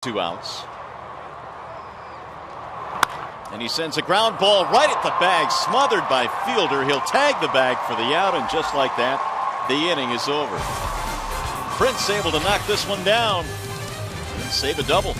Two outs. And he sends a ground ball right at the bag, smothered by Fielder. He'll tag the bag for the out, and just like that, the inning is over. Prince able to knock this one down and save a double.